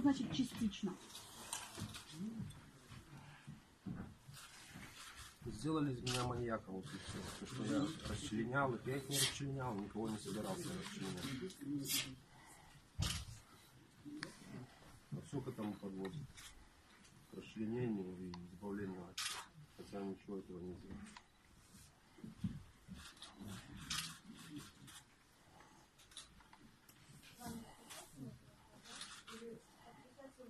значит частично? Сделали из меня маньяка, вот и все. Потому что я расчленял, и я их не расчленял, никого не собирался расчленять. Но все к этому подводит. Расчленению и избавлению от... Хотя ничего этого не сделал.